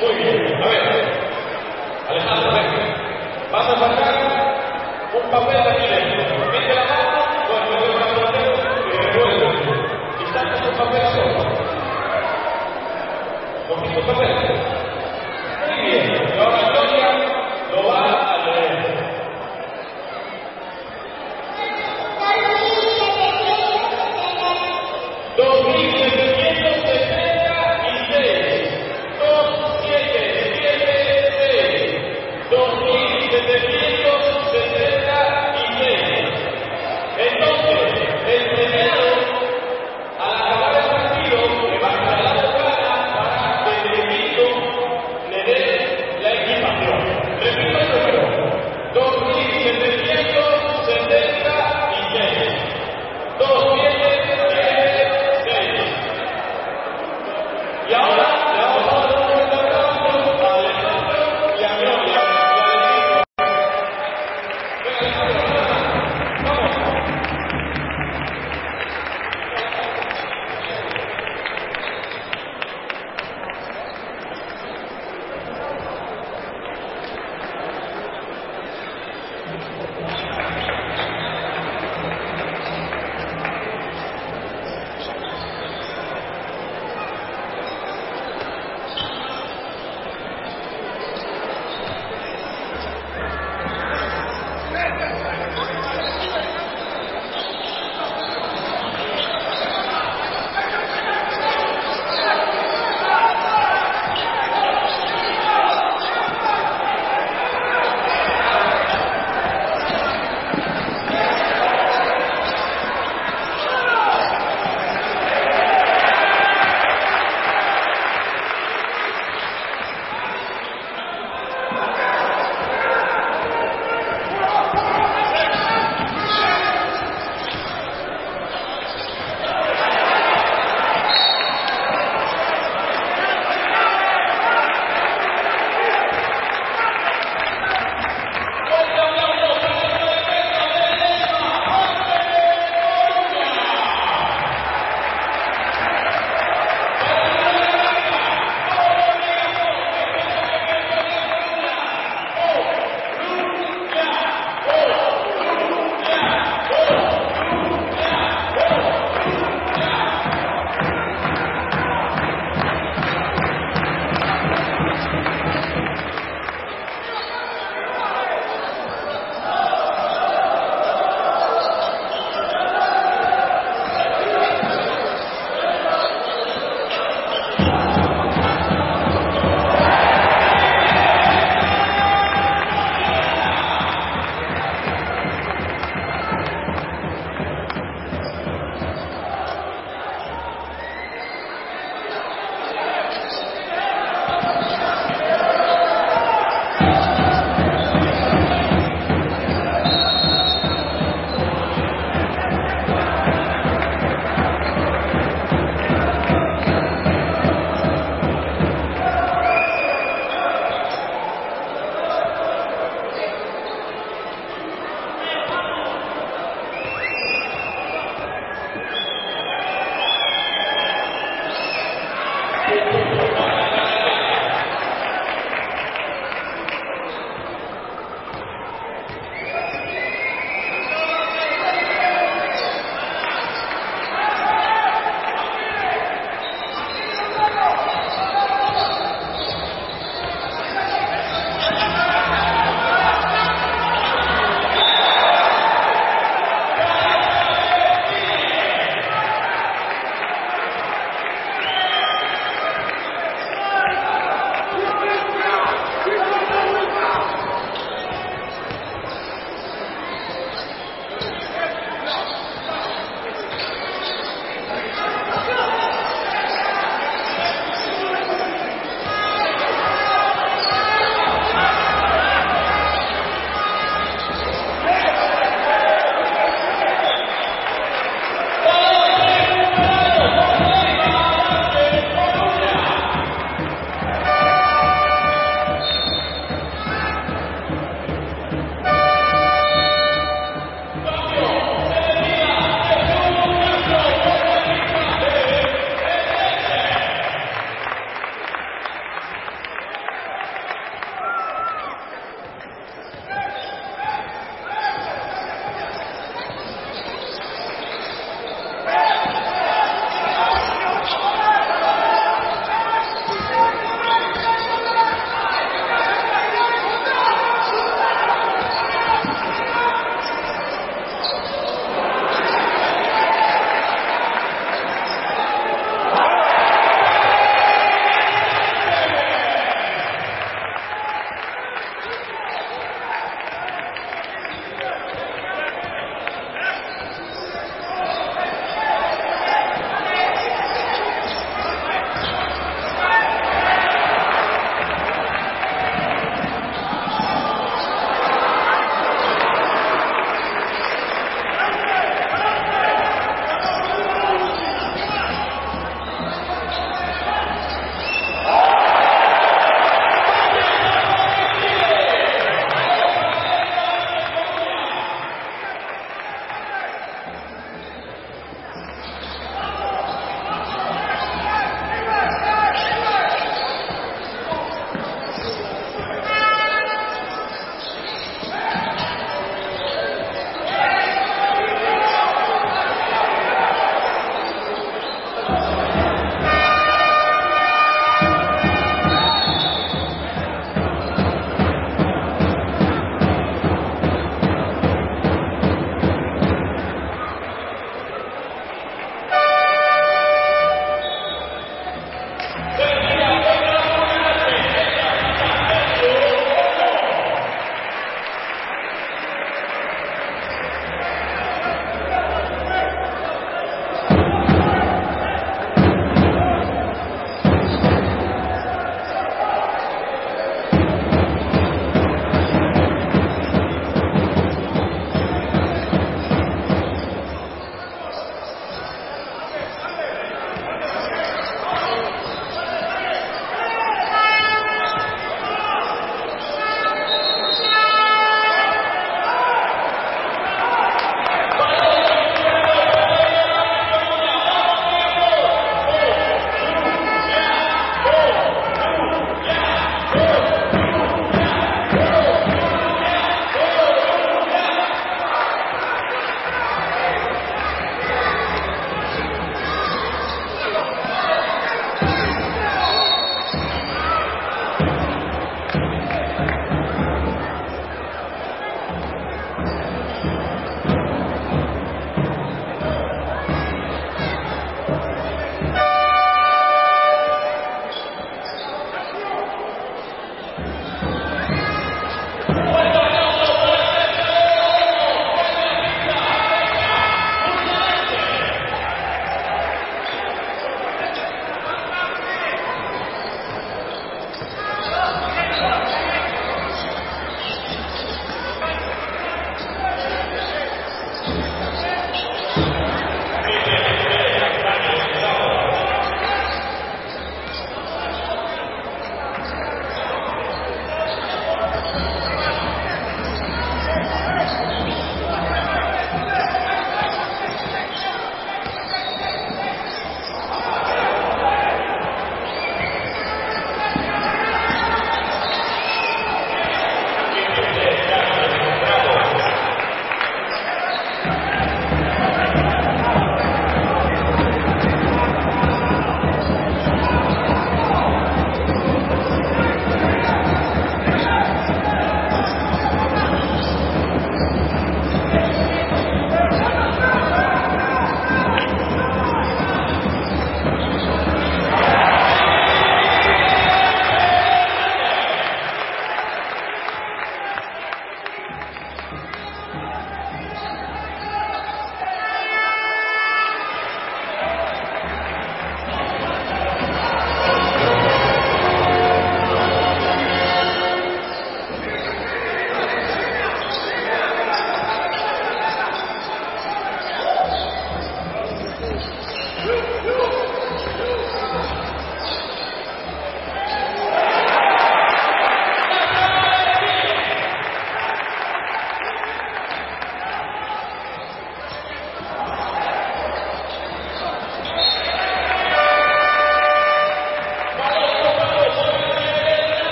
Muy bien. A ver. Alejandro, venga. Vas a sacar un papel de aquí dentro. Mete la mano, bueno, mete una mano y revuelve. Y sacas un papel solo. Con cinco papeles.